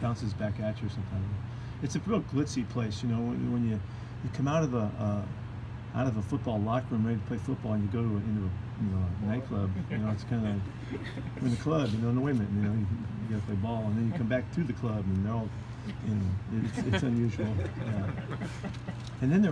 bounces back at you sometimes. It's a real glitzy place, you know. When, when you you come out of a uh, out of a football locker room ready to play football, and you go to a, into a you know a nightclub, you know, it's kind of like you're in the club, you know. No wait a minute, you know, you, you got to play ball, and then you come back to the club, and they're all, you know, it's, it's unusual. Yeah. And then they're